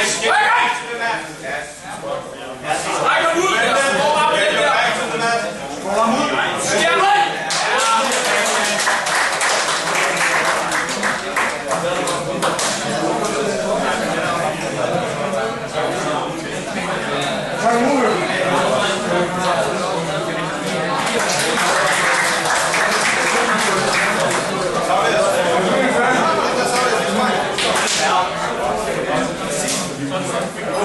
guys get